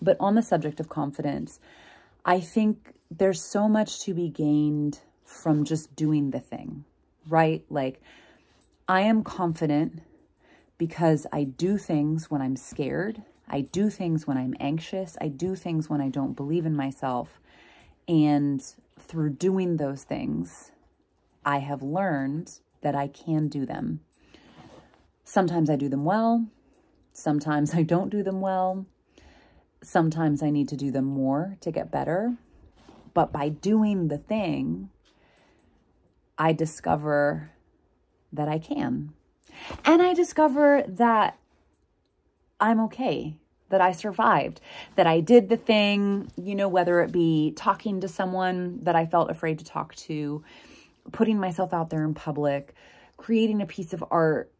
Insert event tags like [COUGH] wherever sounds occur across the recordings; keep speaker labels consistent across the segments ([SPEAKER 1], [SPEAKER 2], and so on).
[SPEAKER 1] But on the subject of confidence, I think there's so much to be gained from just doing the thing, right? Like, I am confident because I do things when I'm scared. I do things when I'm anxious. I do things when I don't believe in myself. And through doing those things, I have learned that I can do them. Sometimes I do them well. Sometimes [LAUGHS] I don't do them well. Sometimes I need to do them more to get better. But by doing the thing, I discover that I can. And I discover that I'm okay, that I survived, that I did the thing, you know, whether it be talking to someone that I felt afraid to talk to, putting myself out there in public, creating a piece of art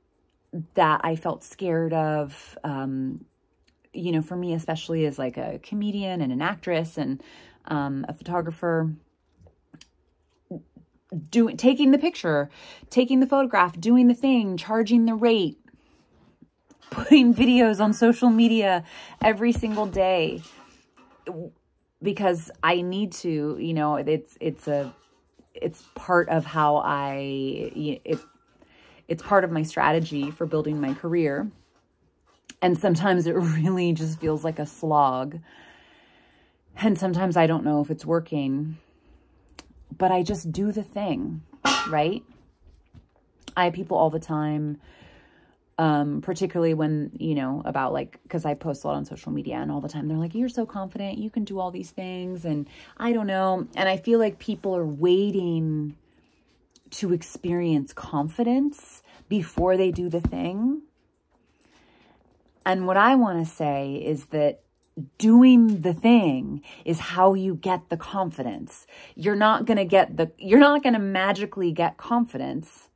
[SPEAKER 1] that I felt scared of, um, you know, for me, especially as like a comedian and an actress and um, a photographer, doing taking the picture, taking the photograph, doing the thing, charging the rate, putting [LAUGHS] videos on social media every single day because I need to, you know, it's it's a it's part of how I it it's part of my strategy for building my career. And sometimes it [LAUGHS] really just feels like a slog. And sometimes I don't know if it's working, but I just do the thing, right? I have people all the time, um, particularly when, you know, about like, because I post a lot on social media and all the time they're like, you're so confident, you can do all these things. And I don't know. And I feel like people are waiting to experience confidence before they do the thing. And what I want to say is that doing the thing is how you get the confidence. You're not going to get the, you're not going to magically get confidence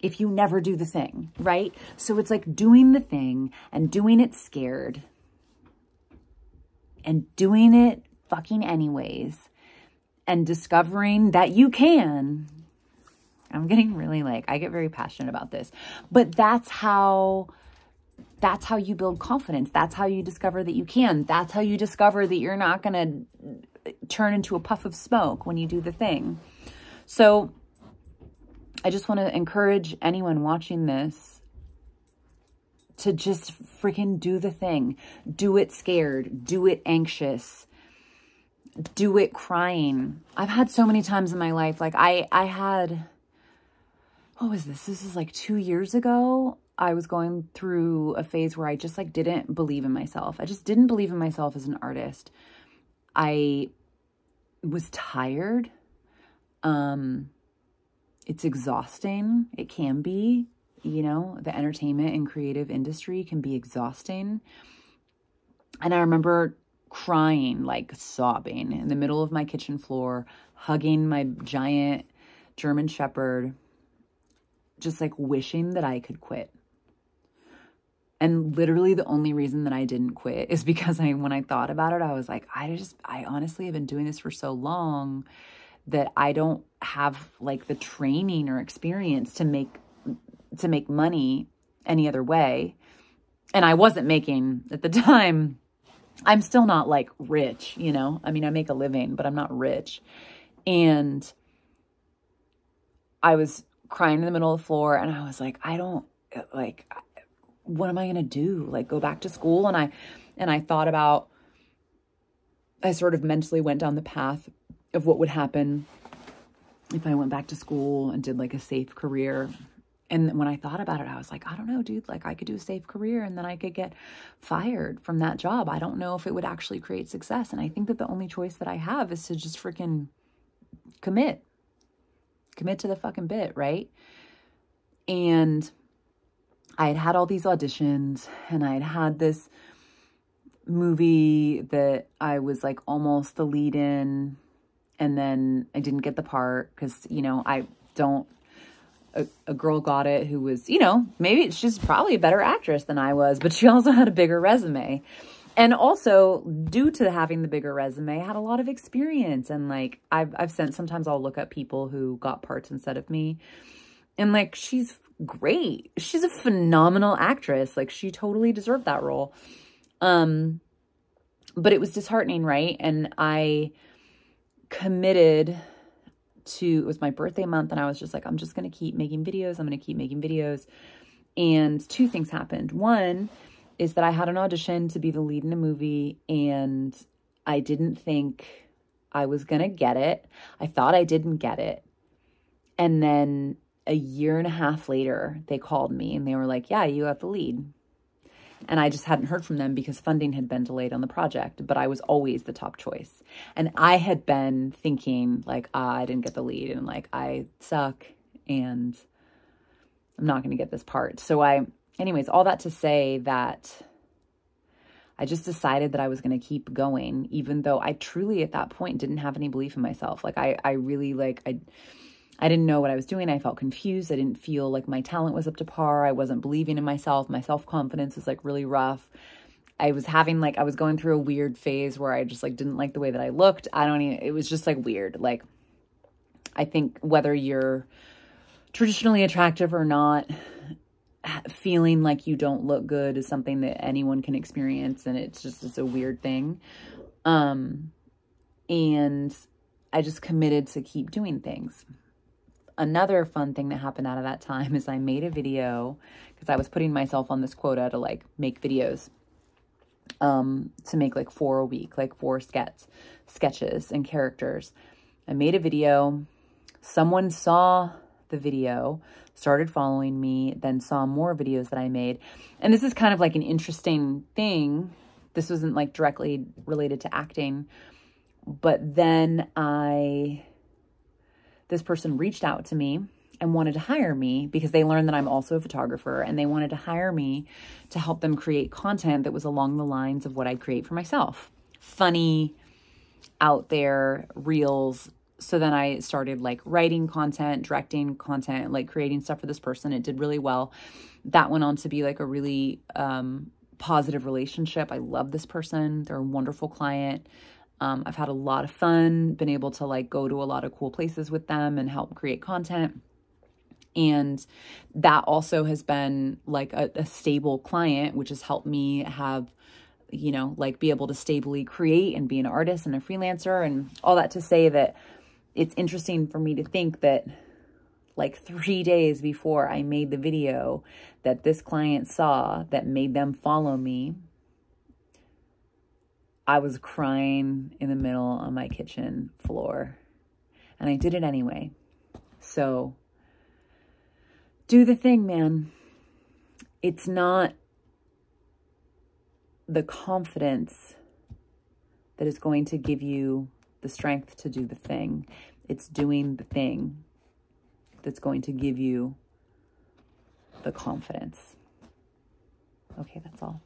[SPEAKER 1] if you never do the thing, right? So it's like doing the thing and doing it scared and doing it fucking anyways and discovering that you can. I'm getting really like, I get very passionate about this, but that's how that's how you build confidence. That's how you discover that you can. That's how you discover that you're not going to uh, turn into a puff of smoke when you do the thing. So I just want to encourage anyone watching this to just freaking do the thing. Do it scared. Do it anxious. Do it crying. I've had so many times in my life, like I, I had, what was this? This is like two years ago. I was going through a phase where I just like didn't believe in myself. I just didn't believe in myself as an artist. I was tired. Um, it's exhausting. It can be, you know, the entertainment and creative industry can be exhausting. And I remember crying, like sobbing in the middle of my kitchen floor, hugging my giant German Shepherd, just like wishing that I could quit. And literally the only reason that I didn't quit is because I when I thought about it, I was like, I just I honestly have been doing this for so long that I don't have like the training or experience to make to make money any other way. And I wasn't making at the [LAUGHS] time I'm still not like rich, you know. I mean, I make a living, but I'm not rich. And I was crying in the middle of the floor and I was like, I don't like what am I going to do? Like go back to school? And I, and I thought about, I sort of mentally went down the path of what would happen if I went back to school and did like a safe career. And when I thought about it, I was like, I don't know, dude, like I could do a safe career and then I could get fired from that job. I don't know if it would actually create success. And I think that the only choice that I have is to just freaking commit, commit to the fucking bit, right? And I had had all these auditions and I had had this movie that I was like almost the lead in and then I didn't get the part because, you know, I don't, a, a, girl got it who was, you know, maybe she's probably a better actress than I was, but she [LAUGHS] also had a bigger resume. And also, due to having the bigger resume, I had a lot of experience. And like, I've, I've sent, sometimes I'll look at people who got parts instead of me. And like, she's great. She's a phenomenal actress. Like she totally deserved that role. Um, but it was disheartening, right? And I committed to, it was my birthday month, and I was just like, I'm just going to keep making videos. I'm going to keep making videos. And two things happened. One is that I had an audition to be the lead in a movie, and I didn't think I was going to get it. I thought I didn't get it. And then a year and a half later, they called me and they were like, Yeah, you have the lead. And I just hadn't heard from them because funding had been delayed on the project, but I was always the top choice. And I had been thinking, like, ah, I didn't get the lead and like, I suck and I'm not going to get this part. So I, anyways, all that to say that I just decided that I was going to keep going, even though I truly at that point didn't have any belief in myself. Like, I, I really, like, I, I didn't know what I was doing. I felt confused. I didn't feel like my talent was up to par. I wasn't believing in myself. My self-confidence was like really rough. I was having like I was going through a weird phase where I just like didn't like the way that I looked. I don't even it was just like weird. Like I think whether you're traditionally attractive or not, feeling like you don't look good is something that anyone can experience and it's just it's a weird thing. Um and I just committed to keep doing things another fun thing that happened out of that time is I made a video because I was putting myself on this quota to like make videos um to make like four a week, like four sketches, sketches and characters. I made a video. Someone saw the video, started following me, then saw more videos that I made. And this is kind of like an interesting thing. This wasn't like directly related to acting, but then I this person reached out to me and wanted to hire me because they learned that I'm also a photographer and they wanted to hire me to help them create content that was along the lines of what I create for myself. Funny, out there, reels. So then I started like writing content, directing content, like creating stuff for this person. It did really well. That went on to be like a really um, positive relationship. I love this person. They're a wonderful client. Um, I've had a lot of fun, been able to like go to a lot of cool places with them and help create content. And that also has been like a, a stable client, which has helped me have, you know, like be able to stably create and be an artist and a freelancer and all that to say that it's interesting for me to think that like three days before I made the video that this client saw that made them follow me I was crying in the middle on my kitchen floor. And I did it anyway. So do the thing, man. It's not the confidence that is going to give you the strength to do the thing. It's doing the thing that's going to give you the confidence. Okay, that's all.